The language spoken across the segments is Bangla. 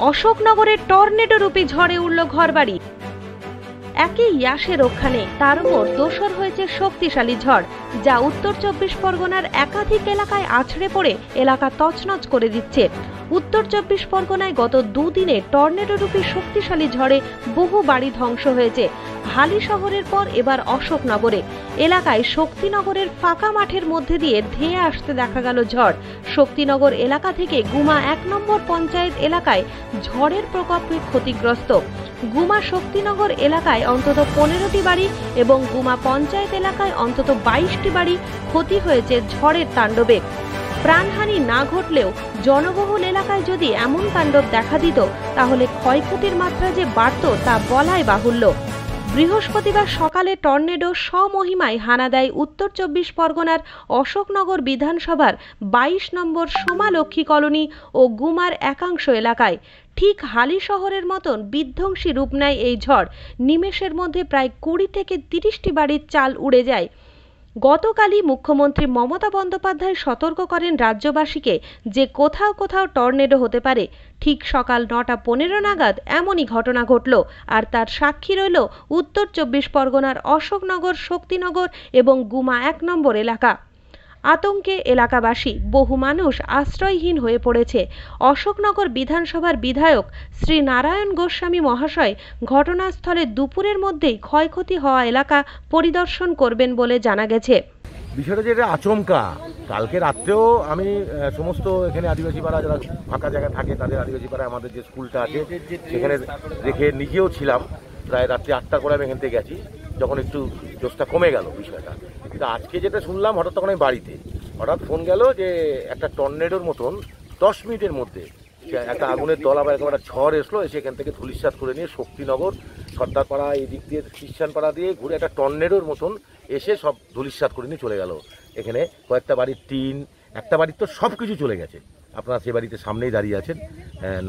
অশোকনগরের টর্নেডো রূপী ঝড়ে উড়ল ঘরবাড়ি। একই ইয়াসে রক্ষা নেই তার উপর দোসর হয়েছে শক্তিশালী ঝড়, যা উত্তর চব্বিশ পরগনার একাধিক এলাকায় আছড়ে পড়ে এলাকা তছনছ করে দিচ্ছে। উত্তর চব্বিশ পরগনায় গত দুদিনে টর্নেডো রূপী শক্তিশালী ঝড়ে বহু বাড়ি ধ্বংস হয়েছে। হালি শহরের পর এবার অশোকনগরে। এলাকায় শক্তিনগরের ফাঁকা মাঠের মধ্যে দিয়ে ধেয়ে আসতে দেখা গেল ঝড়। শক্তিনগর এলাকা থেকে গুমা এক নম্বর পঞ্চায়েত এলাকায় ঝড়ের প্রকোপে ক্ষতিগ্রস্ত। গুমা শক্তিনগর এলাকায় অন্তত পনেরোটি বাড়ি এবং গুমা পঞ্চায়েত এলাকায় অন্তত বাইশটি বাড়ি ক্ষতি হয়েছে ঝড়ের তাণ্ডবে। প্রাণহানি না ঘটলেও জনবহুল এলাকায় যদি এমন তাণ্ডব দেখা দিত, তাহলে ক্ষয়ক্ষতির মাত্রা যে বাড়ত তা বলাই বাহুল্য। বৃহস্পতিবার সকালে টর্নেডো স্বমহিমায় হানা দেয় উত্তর চব্বিশ পরগনার অশোকনগর বিধানসভার বাইশ নম্বর সোমালক্ষ্মী কলোনি ও গুমার একাংশ এলাকায়। ঠিক হালি শহরের মতন বিধ্বংসী রূপ নেয় এই ঝড়। নিমেষের মধ্যে প্রায় কুড়ি থেকে তিরিশটি বাড়ির চাল উড়ে যায়। গতকালই মুখ্যমন্ত্রী মমতা বন্দ্যোপাধ্যায় সতর্ক করেন রাজ্যবাসীকে যে কোথাও কোথাও টর্নেডো হতে পারে। ঠিক সকাল নটা পনেরো নাগাদ এমনই ঘটনা ঘটল আর তার সাক্ষী রইল উত্তর চব্বিশ পরগনার অশোকনগর, শক্তিনগর এবং গুমা এক নম্বর এলাকা। আতঙ্কে এলাকাবাসী, বহু মানুষ আশ্রয়হীন হয়ে পড়েছে। অশোকনগর বিধানসভার বিধায়ক শ্রী নারায়ণ গোস্বামী মহাশয় ঘটনাস্থলে দুপুরের মধ্যেই ক্ষয়ক্ষতি হওয়া এলাকা পরিদর্শন করবেন বলে জানা গেছে। বিষয়টা যেটা আচমকা, কালকে রাত্রেও আমি সমস্ত এখানে আদিবাসী পাড়া যারা ফাঁকা জায়গায় থাকে, তাদের আদিবাসী পাড়ায় আমাদের যে স্কুলটা আছে, সেখানে রেখে নিজেও ছিলাম। প্রায় রাত্রি আটটা করে আমি এখান থেকে গেছি, যখন একটু জোশটা কমে গেল বিষয়টা। আজকে যেটা শুনলাম, হঠাৎ তখন আমি বাড়িতে। হঠাৎ ফোন গেল যে একটা টর্নেডোর মতন দশ মিনিটের মধ্যে একটা আগুনের দলা বা এরকম একটা ঝড় এসলো, এসে এখান থেকে ধুলিসাত করে নিয়ে শক্তিনগর, সর্দারপাড়া এই দিক দিয়ে খ্রিস্টানপাড়া দিয়ে ঘুরে একটা টর্নেডোর মতন এসে সব ধুলিসাত করে নিয়ে চলে গেল। এখানে কয়েকটা বাড়ির টিন, একটা বাড়ির তো সব কিছু চলে গেছে। আপনারা সে বাড়িতে সামনেই দাঁড়িয়ে আছেন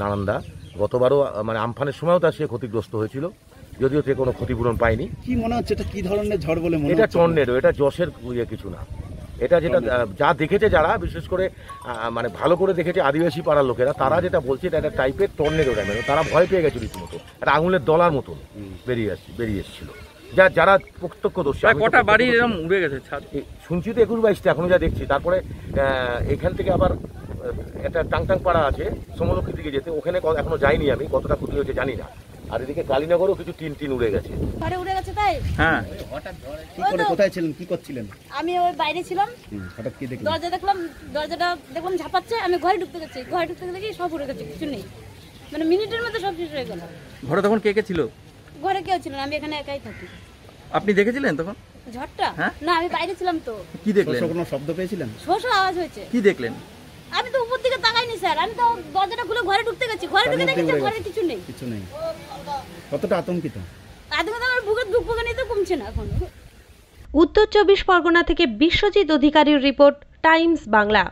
নানান্দা গতবারও মানে আমফানের সময়ও তার সে ক্ষতিগ্রস্ত হয়েছিল। যদিও সে কোনো ক্ষতিপূরণ পায়নি কি মনে হচ্ছে? এটা কি ধরনের ঝড় বলে মনে এটা টর্নেডো এটা যশের ইয়ে কিছু না। এটা যেটা যা দেখেছে যারা বিশেষ করে মানে ভালো করে দেখেছে আদিবাসী পাড়ার লোকেরা তারা যেটা বলছে এটা একটা টাইপের টর্নেডো টাইপের তারা ভয় পেয়ে গেছে রীতিমতো। একটা আঙুলের দলার মতন বেরিয়ে আসছে বেরিয়ে এসেছিল। যা যারা প্রত্যক্ষদর্শী কটা বাড়ি এরকম উড়ে গেছে শুনছি তো একুশ বাইশটা এখনও যা দেখছি। তারপরে এখান থেকে আবার একটা টাংটাং পাড়া আছে সমলক্ষীর দিকে যেতে। ওখানে এখনও যাইনি আমি কতটা ক্ষতি হয়েছে জানি না। আর এদিকে কালীনগরও কিছু টিন টিন উড়ে গেছে। ঘরে উড়ে গেছে তাই? হ্যাঁ। কি করে কোথায় ছিলেন? কি করছিলেন? আমি ওই বাইরে ছিলাম। হঠাৎ কি দেখলেন? দরজা দেখলাম দরজাটা দেখলাম ঝাপাচ্ছে আমি ঘরে ঢুকতে গেছি ঘরে ঢুকতে গেলে কি সব উড়ে গেছে কিছু নেই। মানে মিনিটের মধ্যে সব শেষ হয়ে গেল। ঘরে তখন কে কে ছিল? ঘরে কেউ ছিল না আমি এখানে একাই থাকি। আপনি দেখেছিলেন তখন? ঝড়টা? হ্যাঁ? না আমি বাইরে ছিলাম তো। কি দেখলেন? কোনো শব্দ পেয়েছিলেন? শোষ আওয়াজ হয়েছে। কি দেখলেন? আমি তো উপর স্যার আমি তো দরজাটা খুলে ঘরে ঢুকতে গেছি। ঘরে ঢুকে দেখেছি ঘরে কিছু নেই। কিছু নেই। কতটা আতঙ্কিত? আতঙ্কিত আমার বুকের দুঃখ তো কমছে না এখন। উত্তর চব্বিশ পরগনা থেকে বিশ্বজিৎ অধিকারীর রিপোর্ট টাইমস বাংলা।